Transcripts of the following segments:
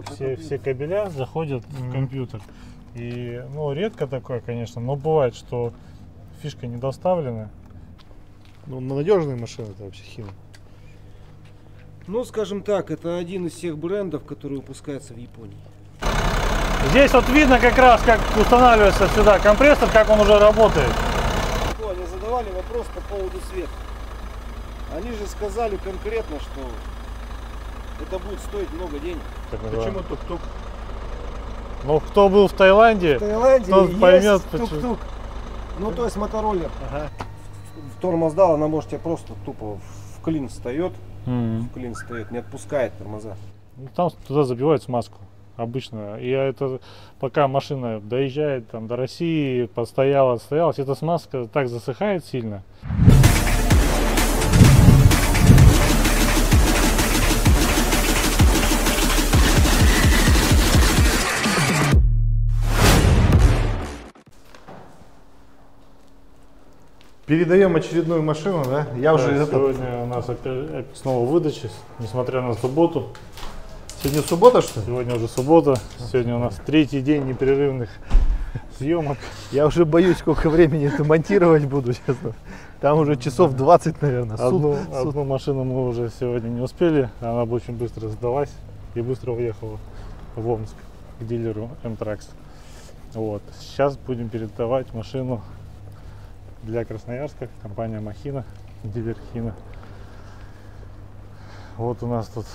все, все кабеля заходят в компьютер. И, ну, редко такое, конечно, но бывает, что фишка не доставлена. Ну, надежные машины это вообще хина. Ну, скажем так, это один из всех брендов, который выпускается в Японии. Здесь вот видно как раз, как устанавливается сюда компрессор, как он уже работает. Они задавали вопрос по поводу света. Они же сказали конкретно, что это будет стоить много денег. Почему тук-тук? Ну, кто был в Таиланде, В Таиланде Тот есть поймет, почему. тук-тук. Ну, то есть мотороллер. Ага. В тормоз дал, она может тебе просто тупо в клин встает, М. в клин встает, не отпускает тормоза. Ну, там туда забивают смазку обычно. И это пока машина доезжает там, до России, постояла, отстоялась, эта смазка так засыхает сильно. Передаем очередную машину, да? Я уже Да, этот... Сегодня у нас опять снова выдача, несмотря на субботу. Сегодня суббота, что ли? Сегодня уже суббота, сегодня у нас третий день непрерывных съемок. Я уже боюсь, сколько времени это монтировать буду, честно. Там уже часов 20, наверное. Суд- Одну, суд. одну машину мы уже сегодня не успели, она бы очень быстро сдалась и быстро уехала в Омск к дилеру М-Тракс. Вот. Сейчас будем передавать машину для Красноярска, компания Махина, дилер Хина. Вот у нас тут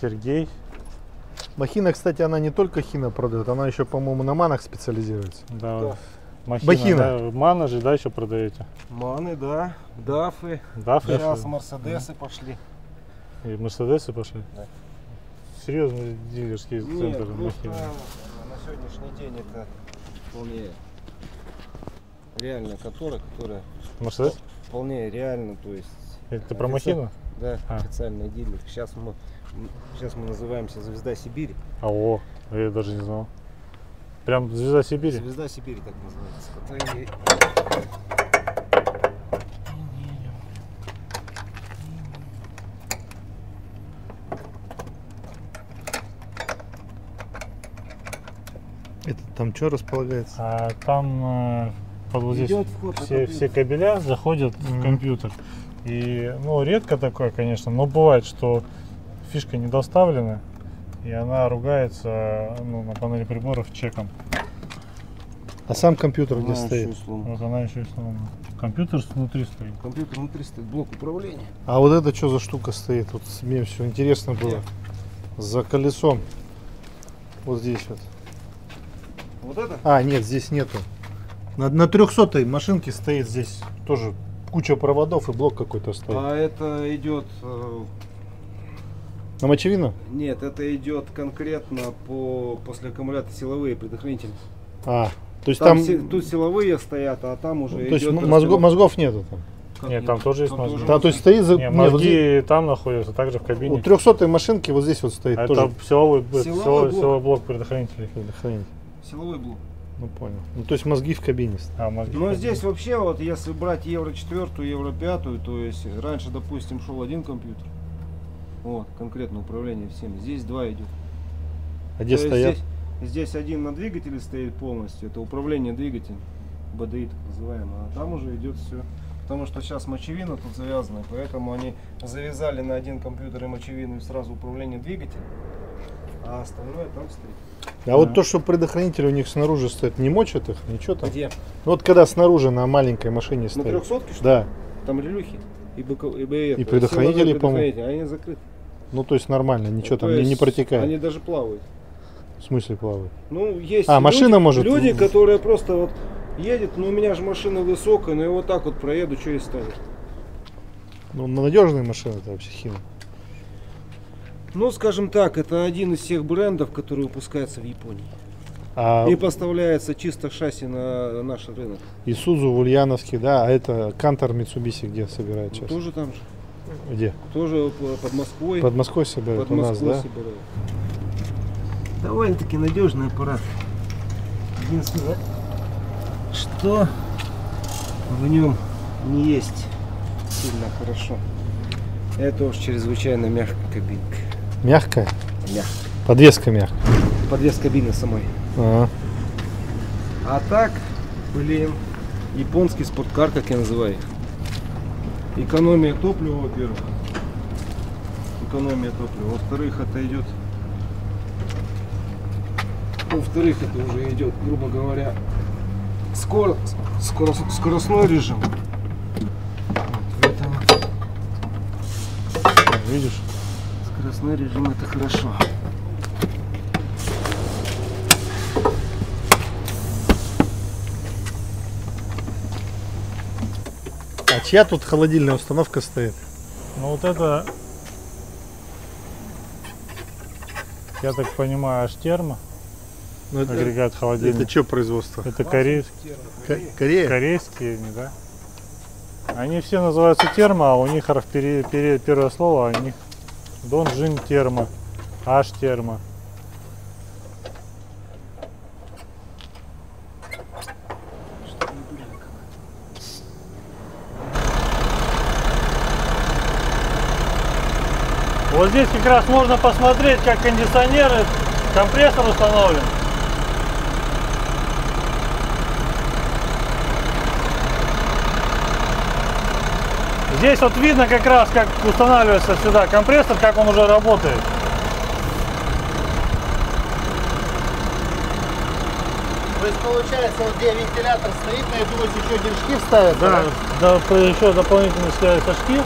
Сергей. Махина, кстати, она не только хина продает, она еще, по-моему, на манах специализируется. Да, Да. Махина, Махина. да, Мана же, да, еще продаете? Маны, да, дафы. Да, Сейчас? Мерседесы пошли. И Мерседесы пошли? Да. Серьезный дилерский Нет, центр Махина. на сегодняшний день это вполне реальная контора, которая Мерседес? вполне реально, то есть Это про Махину? Да, А. официальный дилер. Сейчас мы, сейчас мы называемся Звезда Сибири. А, о, я даже не знал. Прям звезда Сибири? Звезда Сибири так называется. Это там что располагается? А там э, под вот здесь вход все, все кабеля заходят в компьютер. И, ну, редко такое, конечно, но бывает, что фишка не доставлена, и она ругается ну, на панели приборов чеком. А сам компьютер где Она стоит? еще сломана. Вот она еще и сломана. Компьютер внутри стоит. Компьютер внутри стоит блок управления. А вот это что за штука стоит? Вот мне все интересно было. За колесом. Вот здесь вот. Вот это? А, нет, здесь нету. На, на 300 машинке стоит здесь тоже куча проводов и блок какой-то стоит. А это идет. э, На мочевину? Нет, это идет конкретно по после аккумулятора силовые предохранители. А, то есть Там, там, си- тут силовые стоят, а там уже то есть мозго- мозгов нету там. Как Нет, нет? там тоже есть Там мозги. тоже Да, то есть стоит за... Не, не, вот мозги там находятся, также в кабине. у 300 машинки вот здесь вот стоит А тоже. это силовой, Силовой силовой, блок. силовой блок предохранителей. предохранитель. Силовой блок. Ну понял. Ну то есть мозги в кабине. А, мозги в Но кабине. здесь вообще вот если брать евро четвертую, евро пятую, то есть раньше, допустим, шел один компьютер. Вот, конкретно управление всеми. Здесь два идет. А где То есть стоят? Здесь, здесь один на двигателе стоит полностью, это управление двигателем, БДИ так называемое, а там уже идет все. Потому что сейчас мочевина тут завязана, поэтому они завязали на один компьютер и мочевину и сразу управление двигателем, а остальное там стоит. А вот то, что предохранитель у них снаружи стоит, не мочат их, ничего там? Где? Ну, Вот когда снаружи на маленькой машине На стоит. трехсотке что? Да. Там релюхи и, БК, и, БФ. И предохранители, по-моему. предохранители, Они закрыты. Ну то есть нормально, ничего То там не, не протекает. Они даже плавают. В смысле плавает? Ну, есть А, люди, машина может- люди, которые просто вот едет, ну у меня же машина высокая, но я вот так вот проеду, что и ставить. Ну, надежные машины это вообще хина. Ну, скажем так, это один из всех брендов, который выпускается в Японии. А И поставляется чисто шасси на наш рынок. Исузу в Ульяновске, да, а это Кантор Митсубиси где собирают Ну, сейчас? тоже там же. Где? Тоже под Москвой. Под Москвой собирают под у нас, Москвой да? собирают. Довольно-таки надежный аппарат. Единственное, что в нем не есть сильно хорошо. Это уж чрезвычайно мягкая кабинка. Мягкая? Мягкая. Подвеска мягкая. Подвес кабины самой. Ага. А так, блин, японский спорткар, как я называю. их. Экономия топлива, во-первых. Экономия топлива. Во-вторых, это идет. Во-вторых, это уже идет, грубо говоря, скоро, скорос- скоростной режим. Вот Видишь? Скоростной режим это хорошо. А чья тут холодильная установка стоит? Ну вот это, я так понимаю, аж термо, Ну, это, агрегат холодильник. это что производство? Это корейские, Ко- Корея? корейские, не да? Они все называются термо, а у них ар- пере- пере- первое слово, у них Донжин термо, аж термо. Вот здесь как раз можно посмотреть, как кондиционер, и компрессор установлен. Здесь вот видно как раз, как устанавливается сюда компрессор, как он уже работает. То есть получается, вот где вентилятор стоит, на эту ось еще держки вставят? Да, да, по- еще дополнительно ставятся шкив.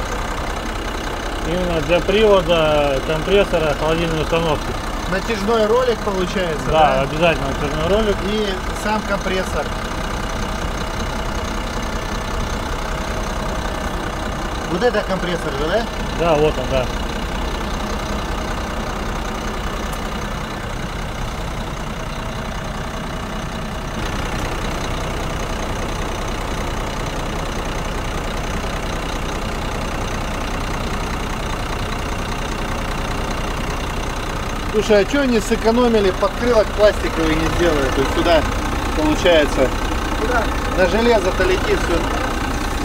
Именно для привода компрессора холодильной установки. Натяжной ролик получается, Да, обязательно натяжной ролик. И сам компрессор. Вот это компрессор же, да? Да, вот он, да. Слушай, а что они сэкономили, подкрылок пластиковый не сделали? То есть сюда, получается, на железо-то летит все.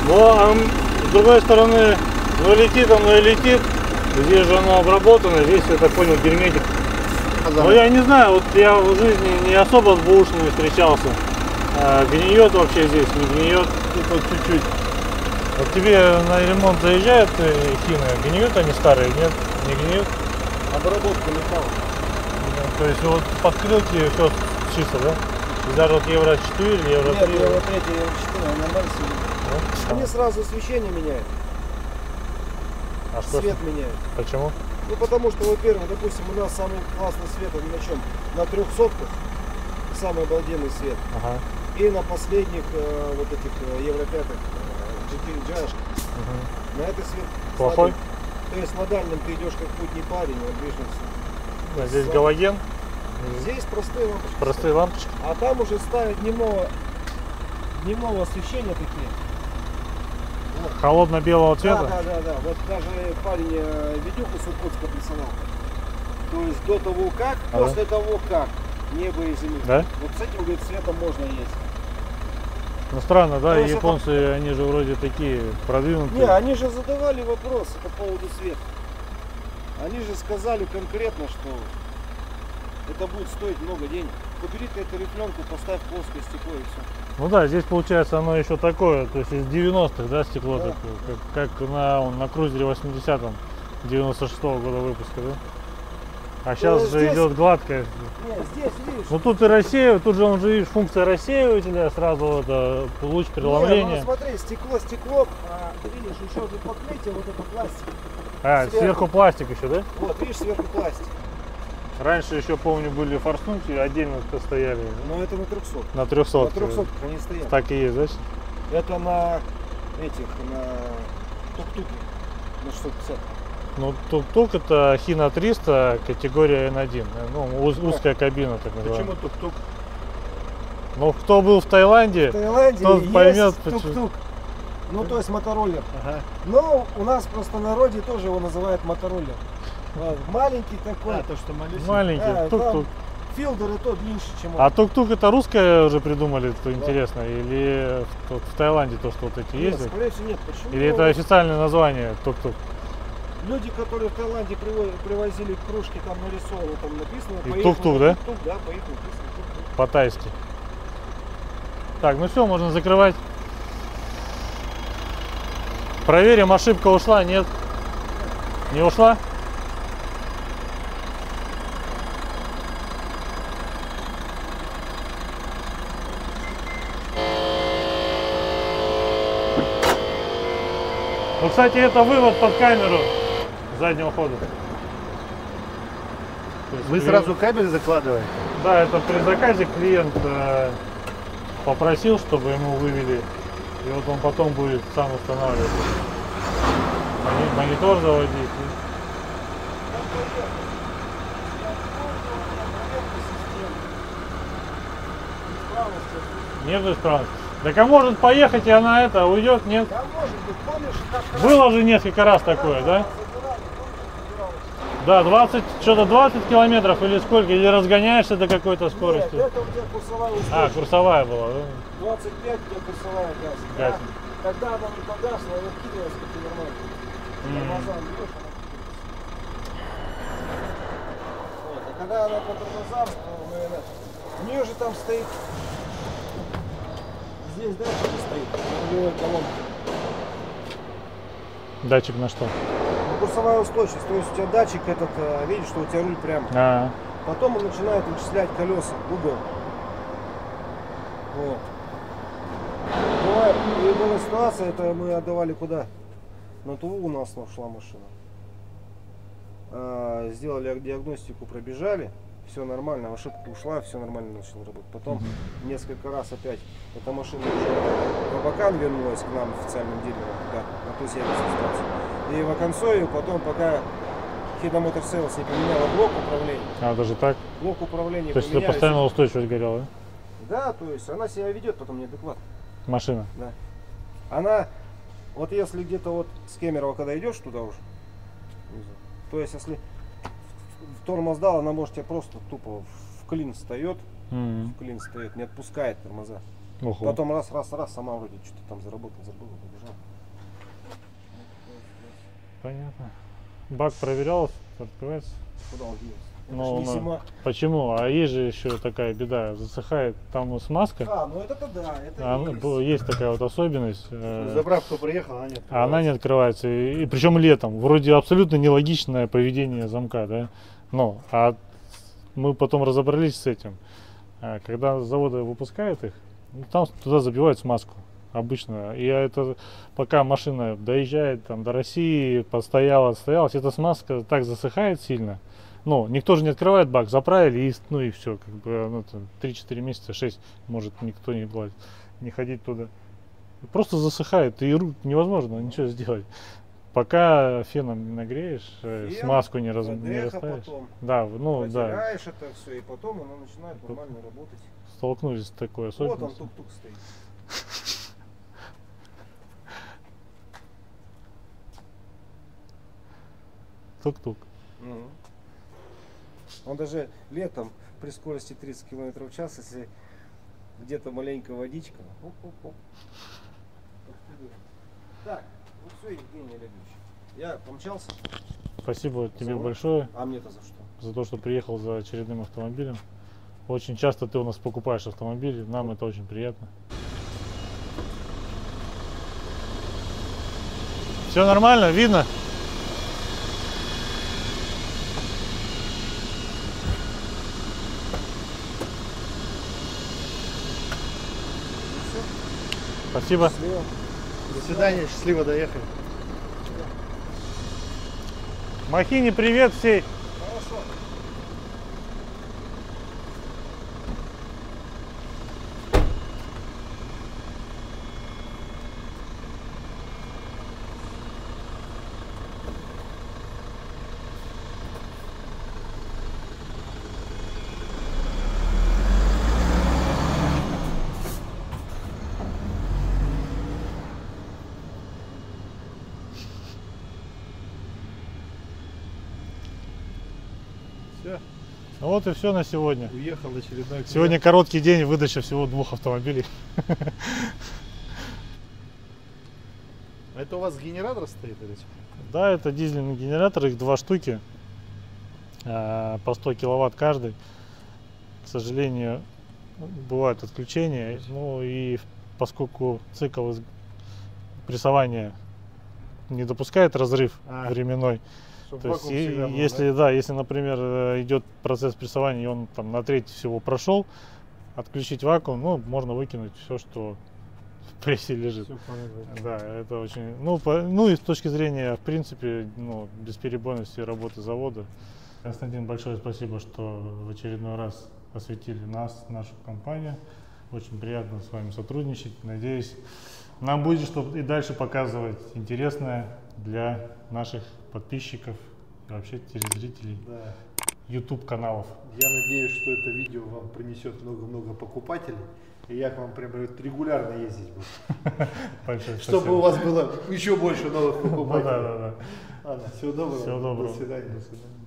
Но а с другой стороны, ну летит оно и летит. Здесь же оно обработано, здесь, я так понял, герметик. Ну я не знаю, вот я в жизни не особо с бушными встречался. А, гниет вообще здесь, не гниет, вот чуть-чуть. Вот тебе на ремонт заезжают э, хины, гниют они старые, нет? Не гниют? Обработка металла. Да, То есть вот подкрылки все чисто, да? И даже вот евро 4, евро 3. Нет, вот эти четыре, они нормально сидят. Они сразу освещение меняют, А что? свет меняют. Почему? Ну потому что, во-первых, допустим, у нас самый классный свет на чем? На трехсотках. Самый обалденный свет. Ага. И на последних э, вот этих э, Евро 5 GT мгм. На это свет Плохой? слабый. То есть на дальнем ты идешь как путний парень, а ближнем А здесь слабый. галоген, Здесь простые лампочки. простые лампочки. А там уже ставят дневного, дневного освещения такие. Холодно-белого Да, цвета. да, да, да. Вот даже парень видюху с Иркутска присылал. То есть до того как, Ага. после того как небо и земля. Да? Вот с этим, говорит, светом можно есть. Ну странно, да, То есть это- японцы, они же вроде такие продвинутые. Не, они же задавали вопрос по поводу света. Они же сказали конкретно, что это будет стоить много денег. Побери ты эту рифленку, поставь плоское стекло и все. Ну да, здесь получается оно еще такое, то есть из 90-х, да, стекло Да. такое, как, как на, на крузере 80-м, 96-го года выпуска, да? А сейчас же здесь- идет гладкое. Не, здесь, видишь, Ну тут и рассеивает, тут же он же видишь функция рассеивателя, сразу это луч преломления. ну смотри, стекло, стекло, а, ты видишь, еще же покрытие, вот это пластик. А, сверху. сверху пластик еще, да? Вот, видишь, сверху пластик. Раньше еще, помню, были форсунки, отдельно стояли Но это на 300. на 300. На 300 они стоят. Так и есть, да? Это на этих, на тук-туке. На 650. Ну, тук-тук это Хина 300, категория N1. Ну, уз- узкая кабина, так называемая. тук-тук? Ну, кто был в Таиланде, В Таиланде Тот поймет, почему. тук-тук. Ну, то есть мотороллер. Ага. Но у нас просто в народе тоже его называют мотороллер. Вот, Маленький такой. А, то, что малюсенький. маленький, Да, тук-тук. Филдер и то длиннее, чем он. А тук-тук это русское уже придумали, это интересно? Или в, тут в Таиланде то, что вот эти Нет, ездят? скорее всего, нет. Почему? Или это официальное название тук-тук? Люди, которые в Таиланде приво- привозили кружки, там нарисовано, там написано. И тук-тук, да? Тук, да, по их написано тук-тук. По-тайски. Так, ну все, можно закрывать. Проверим, ошибка ушла, нет. Не ушла? Ну, кстати, это вывод под камеру заднего хода. Есть Вы при- сразу кабель закладываете? Да, это при заказе клиент э, попросил, чтобы ему вывели, и вот он потом будет сам устанавливать. Мони- Монитор заводить. и- Нет исправности. Так а может поехать и она это уйдет, нет? Да, может быть, помнишь, как Было же несколько раз такое, да? Да, 20, что-то 20 километров или сколько, или разгоняешься до какой-то скорости. Нет, это тебя курсовая А, устойчивость. курсовая была, да? 25 у тебя курсовая. Гасит. Да? Когда она не погасла, она кинулась как и нормально. Тормозам бьешь, она. Вот. А когда она по тормозам, то, наверное, у нее же там стоит здесь датчик стоит рулевой. Датчик на что? Ну, Курсовая устойчивость, то есть у тебя датчик этот, э, видишь, что у тебя руль прям. А, Потом он начинает вычислять колеса, угол. Вот. Бывает, и была ситуация, это мы отдавали куда? На Туву у нас шла машина. А, сделали диагностику, пробежали, все нормально, ошибка ушла, все нормально начало работать. Потом несколько раз опять эта машина уже в Абакан вернулась к нам официальным дилерам, да, на ту сервисную станцию. И в Аконсою потом, пока Хида Мотор Сейлс не поменяла блок управления, а даже так? блок управления То есть это постоянно устойчивость горела, да? Да, то есть она себя ведет потом неадекватно. Машина. Да. Она, вот если где-то вот с Кемерово, когда идешь туда уже, то есть если в тормоз дал, она может тебя просто тупо в клин встает, М, в клин встает, не отпускает тормоза. Ого. Потом раз, раз, раз, сама вроде что-то там заработала, забыла, побежала. Понятно. Бак проверялся, открывается. Куда он делся? Ну, не ну, зима. Почему? А есть же еще такая беда, засыхает там смазка. А, ну это-то да, это А, есть. ну, есть такая вот особенность. э, Заправку приехал, она нет. А она не открывается. И, причем летом. Вроде абсолютно нелогичное поведение замка, да? Но, а мы потом разобрались с этим. А, Когда заводы выпускают их, ну, там туда забивают смазку обычно. И это пока машина доезжает там, до России, постояла, отстоялась, эта смазка так засыхает сильно. Ну, никто же не открывает бак, заправили и, ну и все, как бы, ну, там, 3-4 месяца, 6, может никто не, влазит, не ходить туда. Просто засыхает, и невозможно ничего сделать. Пока феном не нагреешь, э, Фен, смазку не, раз, не расставишь. потом. Да, ну да, это все, и потом оно начинает нормально работать. столкнулись с такой Вот он особенностью. тук-тук стоит. Тук-тук. Он даже летом при скорости 30 км в час, если где-то маленькая водичка. оп-оп-оп. Так, ну все, Евгений Олегович. Я помчался. Спасибо тебе Сама? большое А мне-то за что? за то, что приехал за очередным автомобилем. Очень часто ты у нас покупаешь автомобили, нам это очень приятно. Все нормально, видно? Спасибо. Слева. До свидания, счастливо доехали. Махине привет всей. Хорошо. Все, Ну Вот и все на сегодня. уехал очередной. Сегодня короткий день, выдача всего двух автомобилей. А это у вас генератор стоит или что? Да, это дизельный генератор, их два штуки, э, по 100 киловатт каждый. К сожалению, бывают отключения, ну и поскольку цикл прессования не допускает разрыв А. временной, Чтоб то есть и- был, если да? если, например, э, идет процесс прессования, и он там на треть всего прошел, отключить вакуум, ну, можно выкинуть все, что в прессе лежит. Понятно. Да, это очень. Ну, по- ну и с точки зрения, в принципе, ну, бесперебойности работы завода. Константин, большое спасибо, что в очередной раз осветили нас, нашу компанию. Очень приятно с вами сотрудничать. Надеюсь, нам будет что и дальше показывать интересное для наших подписчиков и вообще телезрителей Да. YouTube каналов. Я надеюсь, что это видео вам принесет много-много покупателей. И я к вам прям регулярно ездить буду. Большое Чтобы у вас было еще больше новых Ну, покупателей. да, да, да. Ладно, всего доброго. Всего доброго. До свидания. До свидания.